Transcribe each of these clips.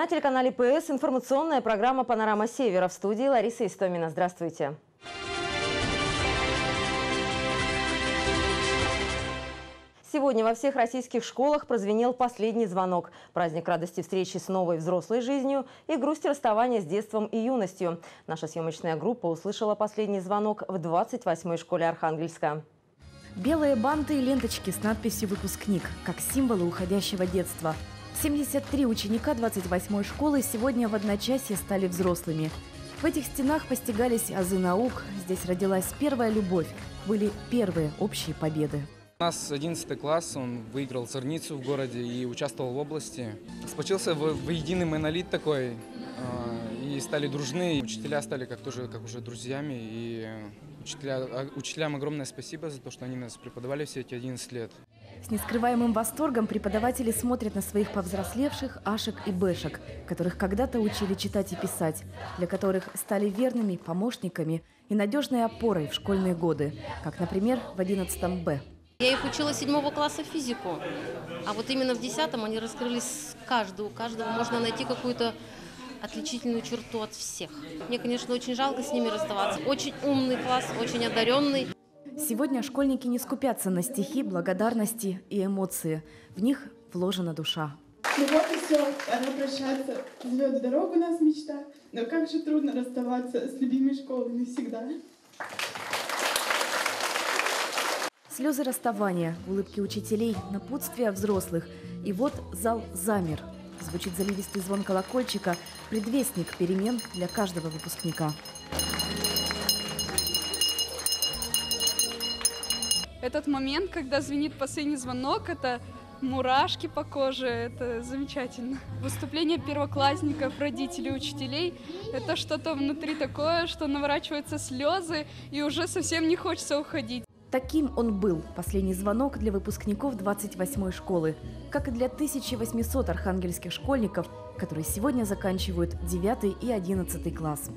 На телеканале ПС информационная программа «Панорама Севера» в студии Лариса Истомина. Здравствуйте. Сегодня во всех российских школах прозвенел последний звонок. Праздник радости встречи с новой взрослой жизнью и грусти расставания с детством и юностью. Наша съемочная группа услышала последний звонок в 28-й школе Архангельска. Белые банты и ленточки с надписью «Выпускник» как символы уходящего детства. 73 ученика 28-й школы сегодня в одночасье стали взрослыми. В этих стенах постигались азы наук, здесь родилась первая любовь, были первые общие победы. У нас 11 класс, он выиграл царницу в городе и участвовал в области. Сплочился в, в единый монолит такой, э, и стали дружны. Учителя стали как, тоже, как уже друзьями, и учителя, а, учителям огромное спасибо за то, что они нас преподавали все эти 11 лет. С нескрываемым восторгом преподаватели смотрят на своих повзрослевших Ашек и Бэшек, которых когда-то учили читать и писать, для которых стали верными помощниками и надежной опорой в школьные годы, как, например, в 11 Б. Я их учила седьмого класса физику, а вот именно в десятом они раскрылись каждую. У каждого можно найти какую-то отличительную черту от всех. Мне, конечно, очень жалко с ними расставаться. Очень умный класс, очень одаренный. Сегодня школьники не скупятся на стихи, благодарности и эмоции. В них вложена душа. Ну вот и все, пора прощаться. Звезды дорогу у нас мечта. Но как же трудно расставаться с любимой школой навсегда. Слезы расставания, улыбки учителей, напутствия взрослых. И вот зал замер. Звучит заливистый звон колокольчика, предвестник перемен для каждого выпускника. Этот момент, когда звенит последний звонок, это мурашки по коже, это замечательно. Выступление первоклассников, родителей, учителей – это что-то внутри такое, что наворачиваются слезы, и уже совсем не хочется уходить. Таким он был, последний звонок для выпускников 28-й школы, как и для 1800 архангельских школьников, которые сегодня заканчивают 9 и 11 класс.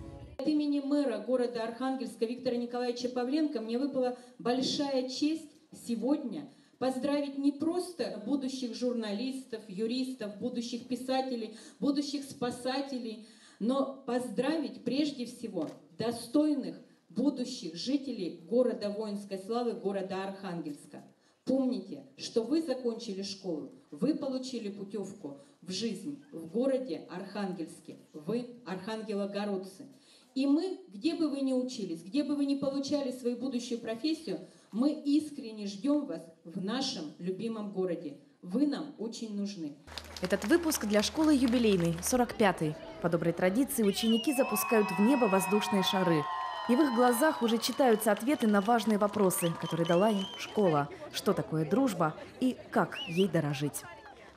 От имени мэра города Архангельска Виктора Николаевича Павленко мне выпала большая честь сегодня поздравить не просто будущих журналистов, юристов, будущих писателей, будущих спасателей, но поздравить прежде всего достойных будущих жителей города воинской славы, города Архангельска. Помните, что вы закончили школу, вы получили путевку в жизнь в городе Архангельске, вы архангелогородцы. И мы, где бы вы ни учились, где бы вы ни получали свою будущую профессию, мы искренне ждем вас в нашем любимом городе. Вы нам очень нужны. Этот выпуск для школы юбилейный, 45-й. По доброй традиции ученики запускают в небо воздушные шары – и в их глазах уже читаются ответы на важные вопросы, которые дала им школа. Что такое дружба и как ей дорожить.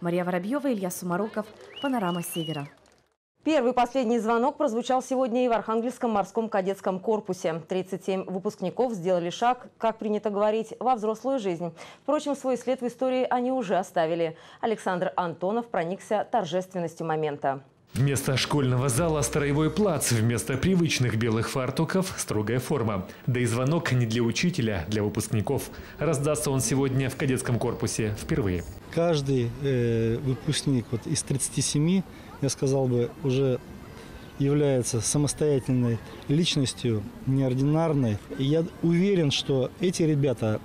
Мария Воробьева, Илья Сумароков, «Панорама Севера». Первый последний звонок прозвучал сегодня и в Архангельском морском кадетском корпусе. 37 выпускников сделали шаг, как принято говорить, во взрослую жизнь. Впрочем, свой след в истории они уже оставили. Александр Антонов проникся торжественностью момента. Вместо школьного зала – строевой плац, вместо привычных белых фартуков – строгая форма. Да и звонок не для учителя, для выпускников. Раздастся он сегодня в кадетском корпусе впервые. Каждый э, выпускник вот из 37, я сказал бы, уже является самостоятельной личностью, неординарной. И я уверен, что эти ребята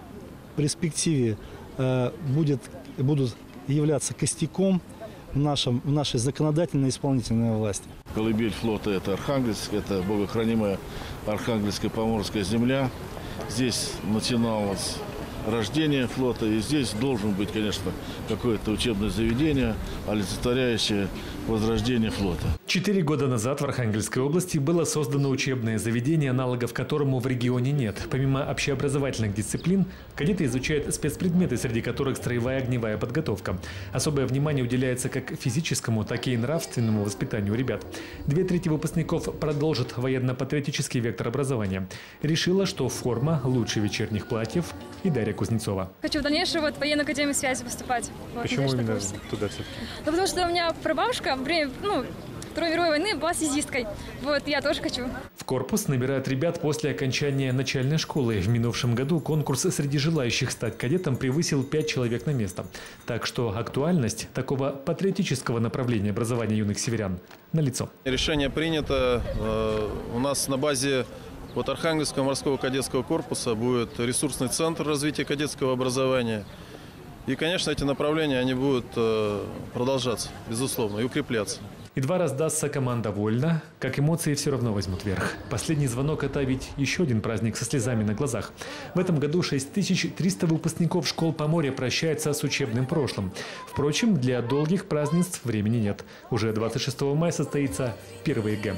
в перспективе э, будет, будут являться костяком в, нашем, в нашей законодательной исполнительной власти. Колыбель флота – это Архангельск, это богохранимая Архангельская поморская земля. Здесь начиналось рождение флота, и здесь должен быть, конечно, какое-то учебное заведение, олицетворяющее возрождение флота. Четыре года назад в Архангельской области было создано учебное заведение, аналогов которому в регионе нет. Помимо общеобразовательных дисциплин, кадеты изучают спецпредметы, среди которых строевая огневая подготовка. Особое внимание уделяется как физическому, так и нравственному воспитанию ребят. Две трети выпускников продолжат военно-патриотический вектор образования. Решила, что форма лучше вечерних платьев и Дарья Кузнецова. Хочу в дальнейшем вот, в военную академию связи поступать. Вот, Почему именно туда все-таки? Ну, потому что у меня прабабушка, время, ну, Второй мировой войны была связисткой. Вот, я тоже хочу. В Корпус набирает ребят после окончания начальной школы. В минувшем году конкурс среди желающих стать кадетом превысил 5 человек на место. Так что актуальность такого патриотического направления образования юных северян налицо. Решение принято. Э, у нас на базе вот Архангельского морского кадетского корпуса будет ресурсный центр развития кадетского образования. И, конечно, эти направления они будут э, продолжаться, безусловно, и укрепляться. Едва раздастся команда «Вольно», как эмоции все равно возьмут верх. Последний звонок – это ведь еще один праздник со слезами на глазах. В этом году 6300 выпускников школ Поморья прощаются с учебным прошлым. Впрочем, для долгих празднеств времени нет. Уже 26 мая состоится первый ЕГЭ.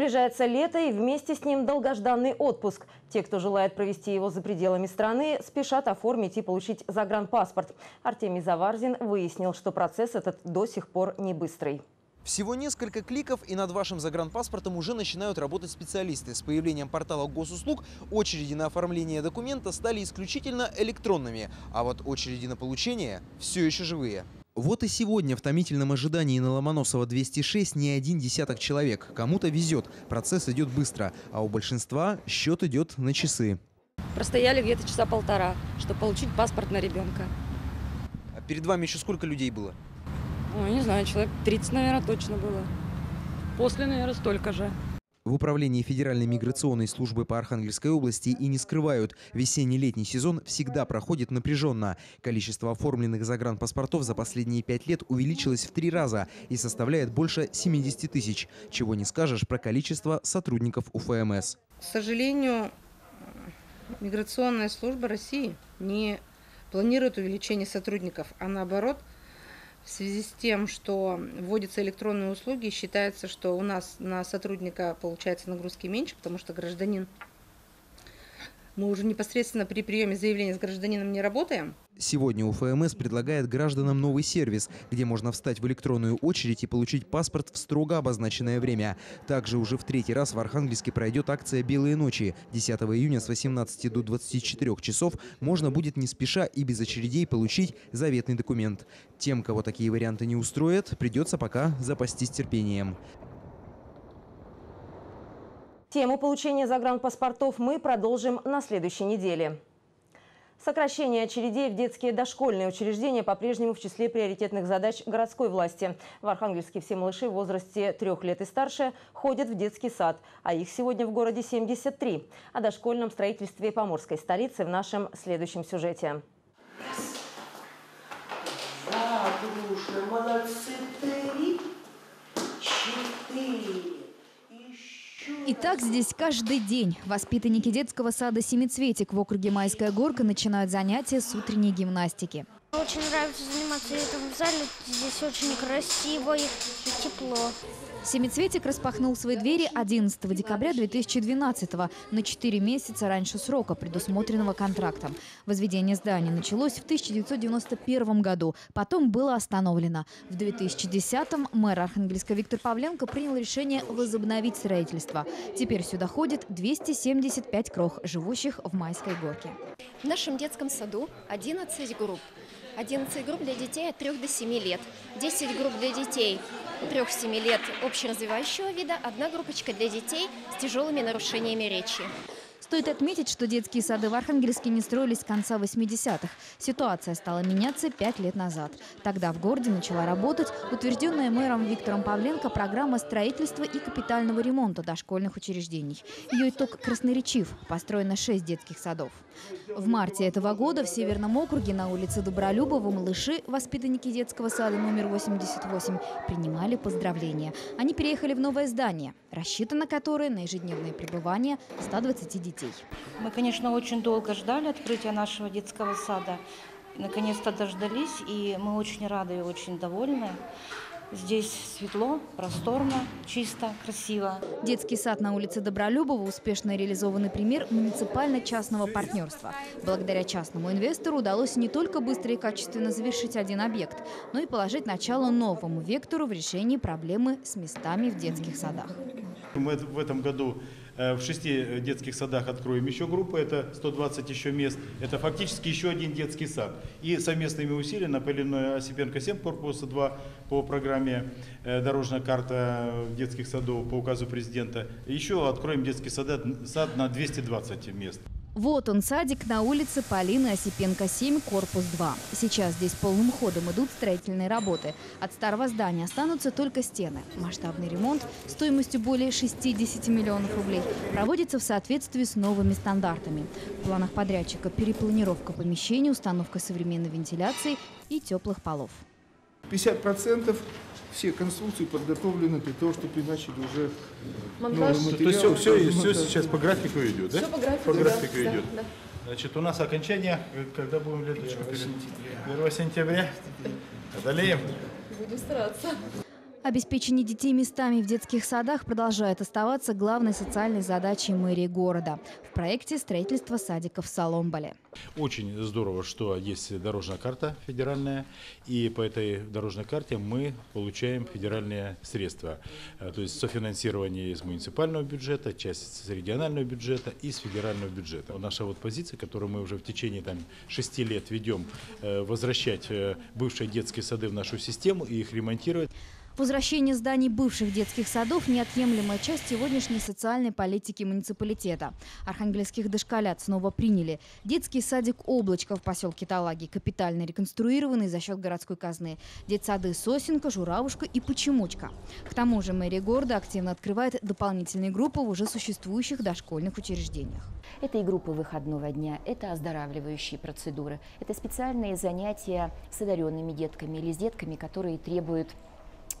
Приближается лето и вместе с ним долгожданный отпуск. Те, кто желает провести его за пределами страны, спешат оформить и получить загранпаспорт. Артемий Заварзин выяснил, что процесс этот до сих пор не быстрый. Всего несколько кликов, и над вашим загранпаспортом уже начинают работать специалисты. С появлением портала госуслуг очереди на оформление документа стали исключительно электронными, а вот очереди на получение все еще живые. Вот и сегодня в томительном ожидании на Ломоносова 206 не один десяток человек. Кому-то везет, процесс идет быстро, а у большинства счет идет на часы. Простояли где-то часа полтора, чтобы получить паспорт на ребенка. А перед вами еще сколько людей было? Ну, не знаю, человек 30, наверное, точно было. После, наверное, столько же. В управлении Федеральной миграционной службы по Архангельской области и не скрывают, весенне-летний сезон всегда проходит напряженно. Количество оформленных загранпаспортов за последние пять лет увеличилось в три раза и составляет больше 70 тысяч. Чего не скажешь про количество сотрудников УФМС. К сожалению, миграционная служба России не планирует увеличение сотрудников, а наоборот – в связи с тем, что вводятся электронные услуги, считается, что у нас на сотрудника получается нагрузки меньше, потому что гражданин мы уже непосредственно при приеме заявления с гражданином не работаем. Сегодня УФМС предлагает гражданам новый сервис, где можно встать в электронную очередь и получить паспорт в строго обозначенное время. Также уже в третий раз в Архангельске пройдет акция «Белые ночи». 10 июня с 18 до 24 часов можно будет не спеша и без очередей получить заветный документ. Тем, кого такие варианты не устроят, придется пока запастись терпением. Тему получения загранпаспортов мы продолжим на следующей неделе. Сокращение очередей в детские дошкольные учреждения по-прежнему в числе приоритетных задач городской власти. В Архангельске все малыши в возрасте трех лет и старше ходят в детский сад, а их сегодня в городе 73. О дошкольном строительстве поморской столицы в нашем следующем сюжете. Задружно, молодцы, три, четыре. И так здесь каждый день. Воспитанники детского сада «Семицветик» в округе Майская Горка начинают занятия с утренней гимнастики. Очень нравится заниматься в этом зале. Здесь очень красиво и тепло. Семицветик распахнул свои двери 11 декабря 2012 на 4 месяца раньше срока, предусмотренного контрактом. Возведение здания началось в 1991 году, потом было остановлено. В 2010-м мэр Архангельска Виктор Павленко принял решение возобновить строительство. Теперь сюда ходит 275 крох, живущих в Майской горке. В нашем детском саду 11 групп. 11 групп для детей от 3 до 7 лет, 10 групп для детей от 3-7 лет общеразвивающего вида, одна группочка для детей с тяжелыми нарушениями речи. Стоит отметить, что детские сады в Архангельске не строились с конца 80-х. Ситуация стала меняться пять лет назад. Тогда в городе начала работать утвержденная мэром Виктором Павленко программа строительства и капитального ремонта дошкольных учреждений. Ее итог красноречив. Построено шесть детских садов. В марте этого года в Северном округе на улице Добролюбова малыши, воспитанники детского сада номер 88, принимали поздравления. Они переехали в новое здание, рассчитано которое на ежедневное пребывание 120 детей. Мы, конечно, очень долго ждали открытия нашего детского сада. Наконец-то дождались, и мы очень рады и очень довольны. Здесь светло, просторно, чисто, красиво. Детский сад на улице Добролюбова – успешно реализованный пример муниципально-частного партнерства. Благодаря частному инвестору удалось не только быстро и качественно завершить один объект, но и положить начало новому вектору в решении проблемы с местами в детских садах. Мы в этом году в шести детских садах откроем еще группы, это 120 еще мест. Это фактически еще один детский сад. И совместными усилиями на Полиной Осипенко 7 корпуса 2 по программе э, «Дорожная карта детских садов» по указу президента. Еще откроем детский сад, сад на 220 мест. Вот он, садик на улице Полины Осипенко, 7, корпус 2. Сейчас здесь полным ходом идут строительные работы. От старого здания останутся только стены. Масштабный ремонт стоимостью более 60 миллионов рублей проводится в соответствии с новыми стандартами. В планах подрядчика перепланировка помещений, установка современной вентиляции и теплых полов. 50% все конструкции подготовлены для того, чтобы начали уже Монтаж. новый То есть все, все, все сейчас по графику идет, да? Все по графику, По да, графику да, идет. да. Значит, у нас окончание, когда будем летать? 1 сентября. 1 сентября. Одолеем. Будем стараться. Обеспечение детей местами в детских садах продолжает оставаться главной социальной задачей мэрии города. В проекте строительство садиков в Соломболе. Очень здорово, что есть дорожная карта федеральная, и по этой дорожной карте мы получаем федеральные средства. Э, То есть софинансирование из муниципального бюджета, часть с регионального бюджета и с федерального бюджета. Наша вот позиция, которую мы уже в течение там, шести лет ведем, э, возвращать э, бывшие детские сады в нашу систему и их ремонтировать. Возвращение зданий бывших детских садов – неотъемлемая часть сегодняшней социальной политики муниципалитета. Архангельских дошколят снова приняли. Детский садик «Облачко» в поселке Талаги капитально реконструированный за счет городской казны. Детсады «Сосенка», «Журавушка» и «Почемучка». К тому же мэрия города активно открывает дополнительные группы в уже существующих дошкольных учреждениях. Это и группы выходного дня, это оздоравливающие процедуры, это специальные занятия с одаренными детками или с детками, которые требуют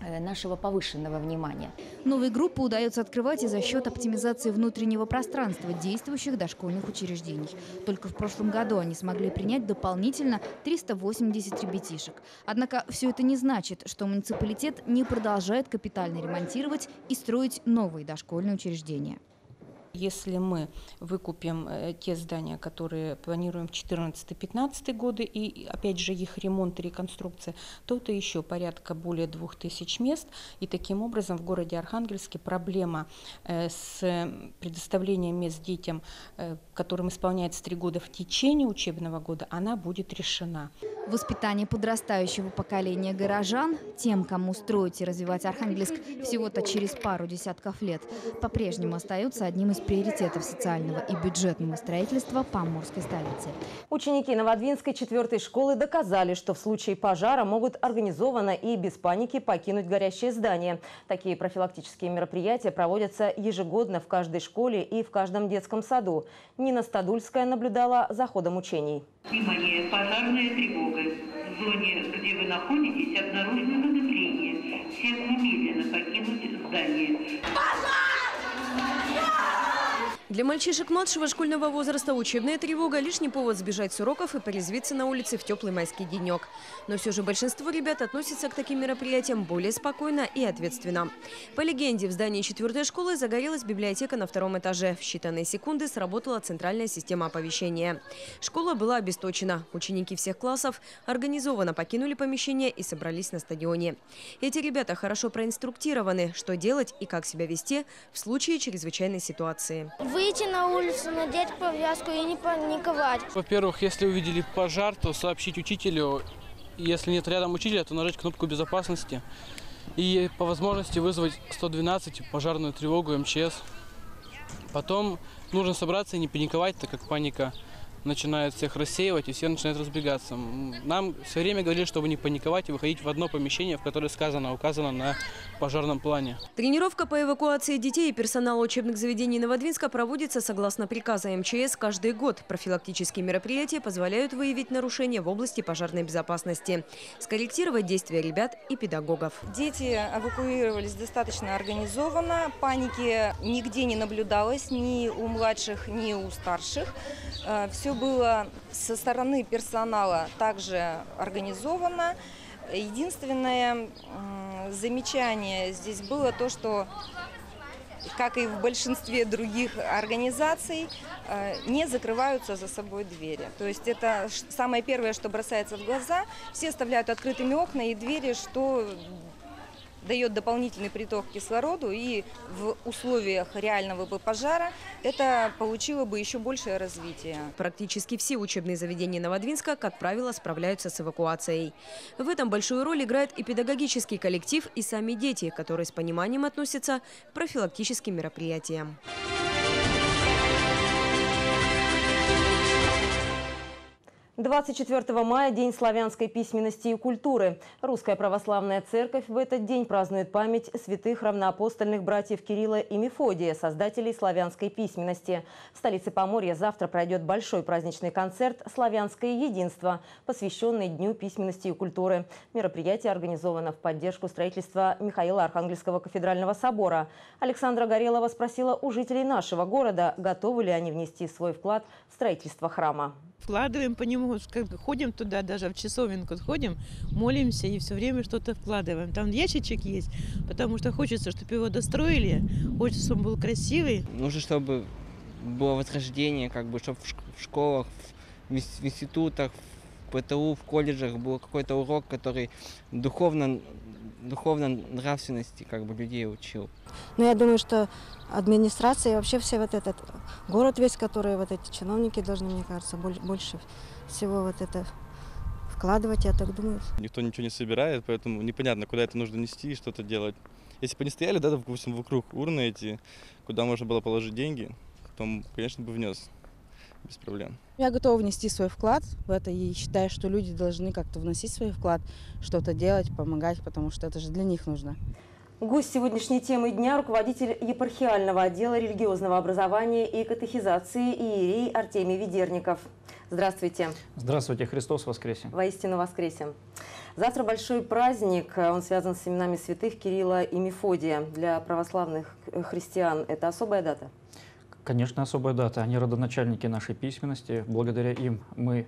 нашего повышенного внимания. Новые группы удается открывать и за счет оптимизации внутреннего пространства действующих дошкольных учреждений. Только в прошлом году они смогли принять дополнительно 380 ребятишек. Однако все это не значит, что муниципалитет не продолжает капитально ремонтировать и строить новые дошкольные учреждения. Если мы выкупим э, те здания, которые планируем в 2014-2015 годы, и опять же их ремонт и реконструкция, то это еще порядка более 2000 мест. И таким образом в городе Архангельске проблема э, с предоставлением мест детям, э, которым исполняется 3 года в течение учебного года, она будет решена. Воспитание подрастающего поколения горожан, тем, кому строить и развивать Архангельск всего-то через пару десятков лет, по-прежнему остается одним из приоритетов социального и бюджетного строительства Поморской столицы. Ученики Новодвинской четвертой школы доказали, что в случае пожара могут организованно и без паники покинуть горящее здание. Такие профилактические мероприятия проводятся ежегодно в каждой школе и в каждом детском саду. Нина Стадульская наблюдала за ходом учений. Внимание, пожарная тревога. В зоне, где вы находитесь, обнаружено затопление. Всем немедленно покинуть здание. Для мальчишек младшего школьного возраста учебная тревога – лишний повод сбежать с уроков и порезвиться на улице в теплый майский денек. Но все же большинство ребят относятся к таким мероприятиям более спокойно и ответственно. По легенде, в здании четвертой школы загорелась библиотека на втором этаже. В считанные секунды сработала центральная система оповещения. Школа была обесточена. Ученики всех классов организованно покинули помещение и собрались на стадионе. Эти ребята хорошо проинструктированы, что делать и как себя вести в случае чрезвычайной ситуации. Выйти на улицу, надеть повязку и не паниковать. Во-первых, если увидели пожар, то сообщить учителю. Если нет рядом учителя, то нажать кнопку безопасности. И по возможности вызвать 112, пожарную тревогу, МЧС. Потом нужно собраться и не паниковать, так как паника начинает всех рассеивать и все начинают разбегаться. Нам все время говорили, чтобы не паниковать и выходить в одно помещение, в которое сказано, указано на пожарном плане. Тренировка по эвакуации детей и персонала учебных заведений Новодвинска проводится согласно приказа МЧС каждый год. Профилактические мероприятия позволяют выявить нарушения в области пожарной безопасности, скорректировать действия ребят и педагогов. Дети эвакуировались достаточно организованно, паники нигде не наблюдалось ни у младших, ни у старших. Все было со стороны персонала также организовано. Единственное замечание здесь было то, что как и в большинстве других организаций, э, не закрываются за собой двери. То есть это самое первое, что бросается в глаза. Все оставляют открытыми окна и двери, что дает дополнительный приток кислороду, и в условиях реального бы пожара это получило бы еще большее развитие. Практически все учебные заведения Новодвинска, как правило, справляются с эвакуацией. В этом большую роль играет и педагогический коллектив, и сами дети, которые с пониманием относятся к профилактическим мероприятиям. 24 мая – День славянской письменности и культуры. Русская православная церковь в этот день празднует память святых равноапостольных братьев Кирилла и Мефодия, создателей славянской письменности. В столице Поморья завтра пройдет большой праздничный концерт «Славянское единство», посвященный Дню письменности и культуры. Мероприятие организовано в поддержку строительства Михаила Архангельского кафедрального собора. Александра Горелова спросила у жителей нашего города, готовы ли они внести свой вклад в строительство храма вкладываем по нему, ходим туда, даже в часовенку ходим, молимся и все время что-то вкладываем. Там ящичек есть, потому что хочется, чтобы его достроили, хочется, чтобы он был красивый. Нужно, чтобы было восхождение, как бы, чтобы в школах, в институтах, в ПТУ, в колледжах был какой-то урок, который духовно духовной нравственности как бы людей учил. Ну, я думаю, что администрация и вообще все вот этот город весь, который вот эти чиновники должны, мне кажется, больше всего вот это вкладывать, я так думаю. Никто ничего не собирает, поэтому непонятно, куда это нужно нести и что-то делать. Если бы они стояли, да, допустим, вокруг урны эти, куда можно было положить деньги, то, конечно, бы внес без проблем. Я готова внести свой вклад в это и считаю, что люди должны как-то вносить свой вклад, что-то делать, помогать, потому что это же для них нужно. Гость сегодняшней темы дня – руководитель епархиального отдела религиозного образования и катехизации Иерей Артемий Ведерников. Здравствуйте. Здравствуйте, Христос воскресе. Воистину воскресе. Завтра большой праздник, он связан с именами святых Кирилла и Мефодия. Для православных христиан это особая дата? Конечно, особая дата. Они родоначальники нашей письменности. Благодаря им мы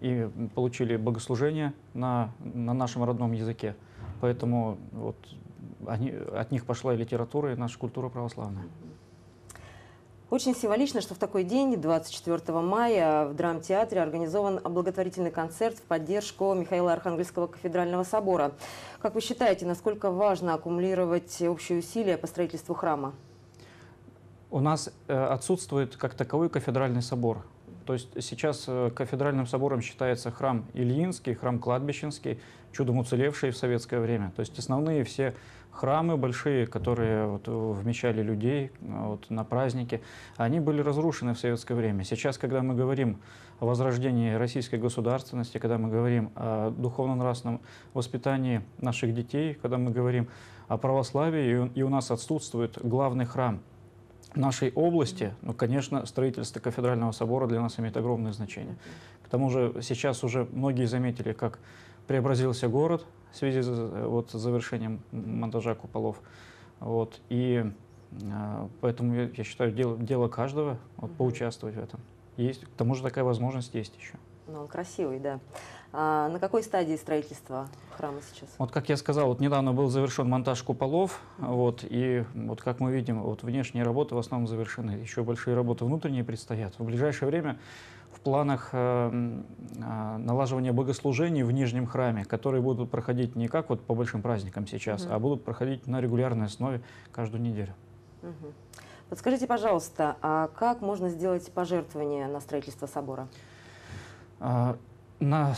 и получили богослужение на, на нашем родном языке. Поэтому вот они, от них пошла и литература, и наша культура православная. Очень символично, что в такой день, 24 мая, в драмтеатре организован благотворительный концерт в поддержку Михаила Архангельского кафедрального собора. Как вы считаете, насколько важно аккумулировать общие усилия по строительству храма? У нас э, отсутствует как таковой кафедральный собор. То есть сейчас э, кафедральным собором считается храм Ильинский, храм Кладбищенский, чудом уцелевший в советское время. То есть основные все храмы большие, которые вот вмещали людей вот, на праздники, они были разрушены в советское время. Сейчас, когда мы говорим о возрождении российской государственности, когда мы говорим о духовно-нравственном воспитании наших детей, когда мы говорим о православии, и у нас отсутствует главный храм – нашей области, ну, конечно, строительство кафедрального собора для нас имеет огромное значение. К тому же сейчас уже многие заметили, как преобразился город в связи с вот, завершением монтажа куполов. Вот, и э, поэтому я, я считаю, дело, дело каждого вот, поучаствовать в этом. Есть, к тому же такая возможность есть еще. Ну, он красивый, да. А на какой стадии строительства храма сейчас? Вот как я сказал, вот недавно был завершен монтаж куполов, вот, и вот как мы видим, вот внешние работы в основном завершены, еще большие работы внутренние предстоят. В ближайшее время в планах э, э, налаживания богослужений в Нижнем храме, которые будут проходить не как вот по большим праздникам сейчас, угу. а будут проходить на регулярной основе каждую неделю. Угу. Подскажите, пожалуйста, а как можно сделать пожертвование на строительство собора? На,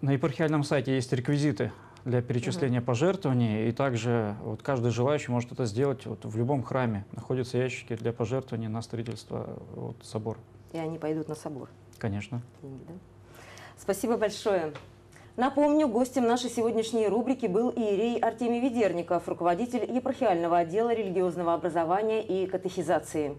на епархиальном сайте есть реквизиты для перечисления угу. пожертвований, и также вот каждый желающий может это сделать вот в любом храме. Находятся ящики для пожертвований на строительство вот, собора. И они пойдут на собор? Конечно. Да? Спасибо большое. Напомню, гостем нашей сегодняшней рубрики был иерей Артемий Ведерников, руководитель епархиального отдела религиозного образования и катехизации.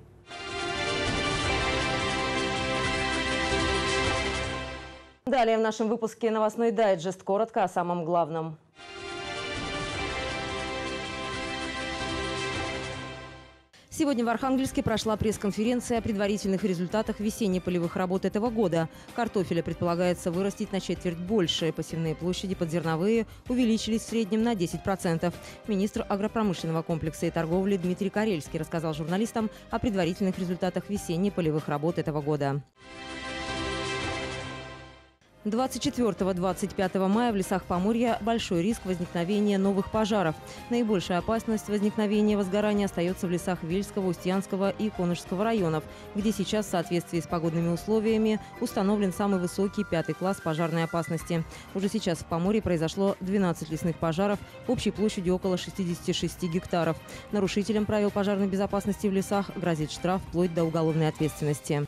Далее в нашем выпуске новостной дайджест. Коротко о самом главном. Сегодня в Архангельске прошла пресс-конференция о предварительных результатах весенне-полевых работ этого года. Картофеля предполагается вырастить на четверть больше. Посевные площади под зерновые увеличились в среднем на 10%. Министр агропромышленного комплекса и торговли Дмитрий Карельский рассказал журналистам о предварительных результатах весенне-полевых работ этого года. 24-25 мая в лесах Поморья большой риск возникновения новых пожаров. Наибольшая опасность возникновения возгорания остается в лесах Вельского, Устьянского и Конышского районов, где сейчас в соответствии с погодными условиями установлен самый высокий пятый класс пожарной опасности. Уже сейчас в Поморье произошло 12 лесных пожаров общей площадью около 66 гектаров. Нарушителям правил пожарной безопасности в лесах грозит штраф вплоть до уголовной ответственности.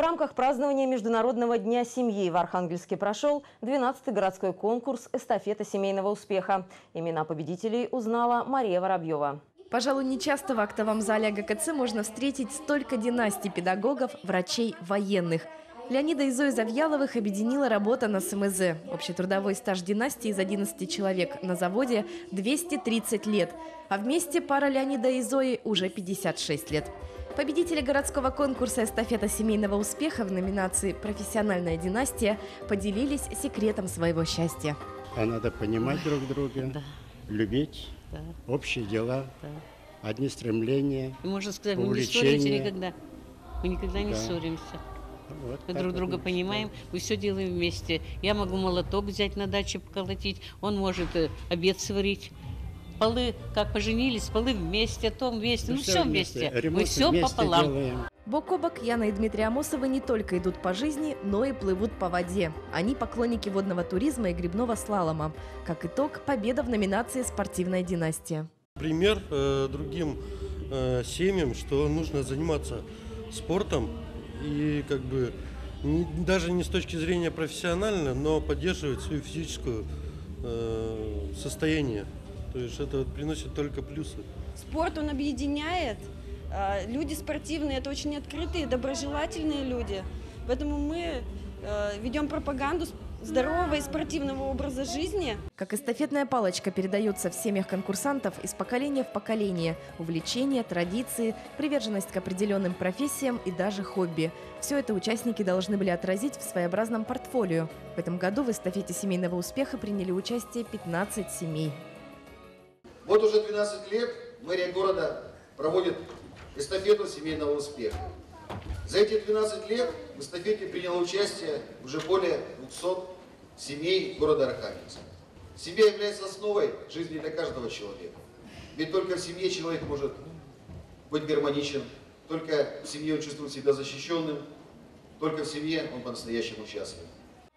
В рамках празднования Международного дня семьи в Архангельске прошел 12-й городской конкурс «Эстафета семейного успеха». Имена победителей узнала Мария Воробьева. Пожалуй, нечасто в актовом зале ГКЦ можно встретить столько династий педагогов, врачей, военных. Леонида и Зои Завьяловых объединила работа на СМЗ. Общий трудовой стаж династии из 11 человек. На заводе 230 лет. А вместе пара Леонида и Зои уже 56 лет. Победители городского конкурса «Эстафета семейного успеха» в номинации «Профессиональная династия» поделились секретом своего счастья. А надо понимать друг друга, Да. любить, Да. общие дела, Да. одни стремления, можно сказать, мы не ссоримся увлечения. никогда. Мы никогда не Да. ссоримся. Вот Мы друг друга понимаем, мы все делаем вместе. Я могу молоток взять на даче поколотить, он может э, обед сварить. Полы, как поженились, полы вместе, то вместе, ну всё все вместе. вместе. Мы все вместе пополам. делаем. Бок о бок Яна и Дмитрий Амосовы не только идут по жизни, но и плывут по воде. Они поклонники водного туризма и грибного слалома. Как итог, победа в номинации «Спортивная династия». пример э, другим э, семьям, что нужно заниматься спортом и как бы не- даже не с точки зрения профессионально, но поддерживать свою физическую э, состояние. То есть это вот приносит только плюсы. Спорт, он объединяет. А, Люди спортивные, это очень открытые, доброжелательные люди. Поэтому мы э, ведем пропаганду здорового и спортивного образа жизни. Как эстафетная палочка передается в семьях конкурсантов из поколения в поколение. Увлечения, традиции, приверженность к определенным профессиям и даже хобби. Все это участники должны были отразить в своеобразном портфолио. В этом году в эстафете семейного успеха приняли участие 15 семей. Вот уже 12 лет мэрия города проводит эстафету семейного успеха. За эти 12 лет в эстафете приняло участие уже более 200 семей города Архангельска. Семья является основой жизни для каждого человека. Ведь только в семье человек может быть гармоничен, только в семье он чувствует себя защищенным, только в семье он по-настоящему счастлив.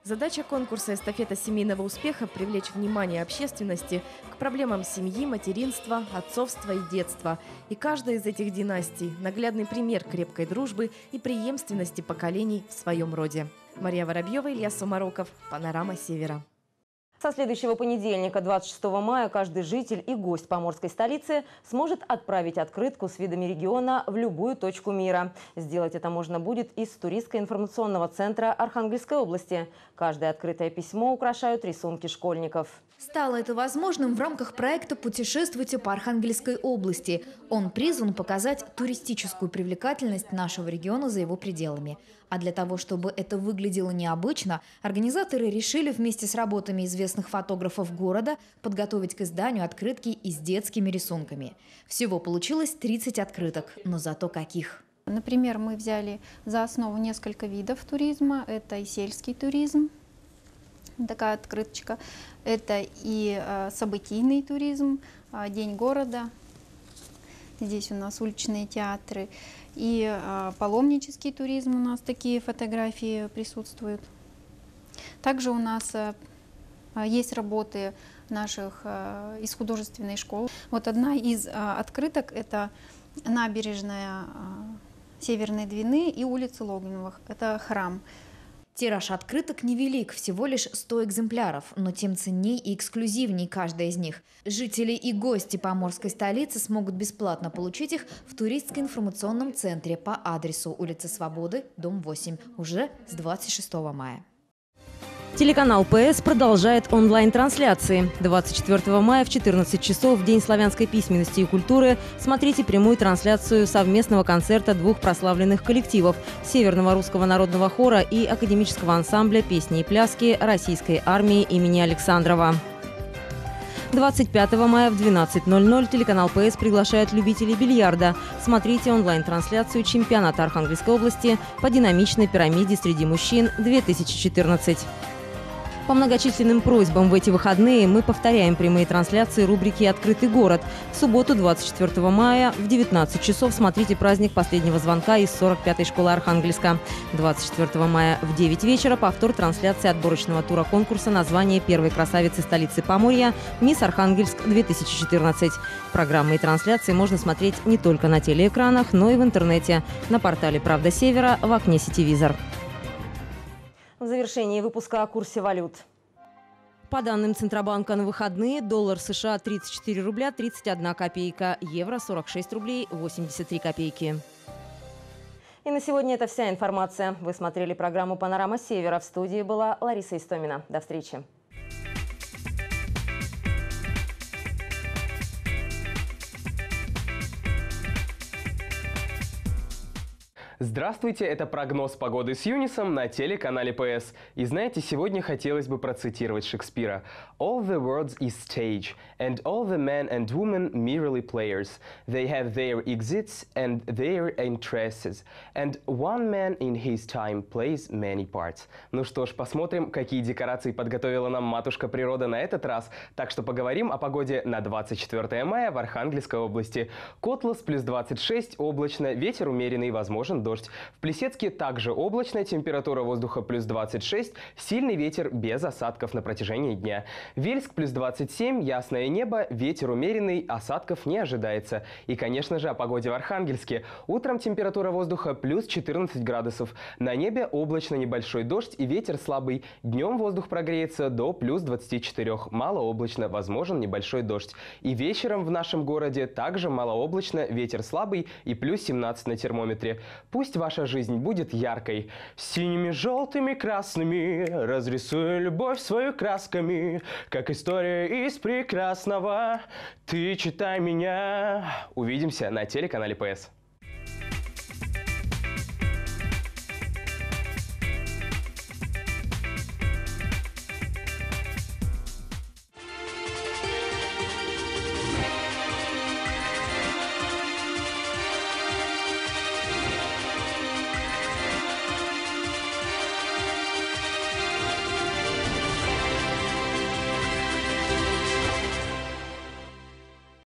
Задача конкурса «Эстафета семейного успеха» – привлечь внимание общественности к проблемам семьи, материнства, отцовства и детства. И каждая из этих династий – наглядный пример крепкой дружбы и преемственности поколений в своем роде. Мария Воробьева, Илья Сумароков. Панорама Севера. Со следующего понедельника, 26 мая, каждый житель и гость поморской столицы сможет отправить открытку с видами региона в любую точку мира. Сделать это можно будет из туристско-информационного центра Архангельской области. Каждое открытое письмо украшают рисунки школьников. Стало это возможным в рамках проекта «Путешествуйте по Архангельской области». Он призван показать туристическую привлекательность нашего региона за его пределами. А для того, чтобы это выглядело необычно, организаторы решили вместе с работами известных фотографов города подготовить к изданию открытки и с детскими рисунками. Всего получилось 30 открыток, но зато каких! Например, мы взяли за основу несколько видов туризма. Это и сельский туризм, такая открыточка. Это и э, событийный туризм, э, День города. Здесь у нас уличные театры. И э, паломнический туризм у нас такие фотографии присутствуют. Также у нас есть работы наших э, из художественной школы. Вот одна из э, открыток это набережная э, Северной Двины и улицы Логиновых. Это храм. Тираж открыток невелик, всего лишь 100 экземпляров, но тем ценней и эксклюзивней каждая из них. Жители и гости поморской столицы смогут бесплатно получить их в туристско-информационном центре по адресу улица Свободы, дом 8, уже с 26 мая. Телеканал ПС продолжает онлайн-трансляции. 24 мая в 14 часов в День славянской письменности и культуры смотрите прямую трансляцию совместного концерта двух прославленных коллективов – Северного русского народного хора и академического ансамбля песни и пляски Российской армии имени Александрова. 25 мая в 12.00 телеканал ПС приглашает любителей бильярда. Смотрите онлайн-трансляцию чемпионата Архангельской области по динамичной пирамиде среди мужчин 2014. По многочисленным просьбам в эти выходные мы повторяем прямые трансляции рубрики «Открытый город». В субботу 24 мая в 19 часов смотрите праздник последнего звонка из 45-й школы Архангельска. 24 мая в 9 вечера повтор трансляции отборочного тура конкурса название первой красавицы столицы Поморья «Мисс Архангельск-2014». Программы и трансляции можно смотреть не только на телеэкранах, но и в интернете, на портале «Правда Севера» в окне «Сетевизор». В завершении выпуска о курсе валют. По данным Центробанка на выходные, доллар США 34 рубля 31 копейка, евро 46 рублей 83 копейки. И на сегодня это вся информация. Вы смотрели программу «Панорама Севера». В студии была Лариса Истомина. До встречи. Здравствуйте, это прогноз погоды с Юнисом на телеканале ПС. И знаете, сегодня хотелось бы процитировать Шекспира. All the world is stage, and all the men and women merely players. They have their exits and their interests, and one man in his time plays many parts. Ну что ж, посмотрим, какие декорации подготовила нам матушка природа на этот раз. Так что поговорим о погоде на 24 мая в Архангельской области. Котлас плюс 26, облачно, ветер умеренный, возможен дождь дождь. В Плесецке также облачная температура воздуха плюс 26, сильный ветер без осадков на протяжении дня. Вельск плюс 27, ясное небо, ветер умеренный, осадков не ожидается. И, конечно же, о погоде в Архангельске. Утром температура воздуха плюс 14 градусов. На небе облачно небольшой дождь и ветер слабый. Днем воздух прогреется до плюс 24. Малооблачно, возможен небольшой дождь. И вечером в нашем городе также малооблачно, ветер слабый и плюс 17 на термометре. Пусть ваша жизнь будет яркой, синими, желтыми, красными, разрисуя любовь свою красками, как история из прекрасного. Ты читай меня. Увидимся на телеканале ПС.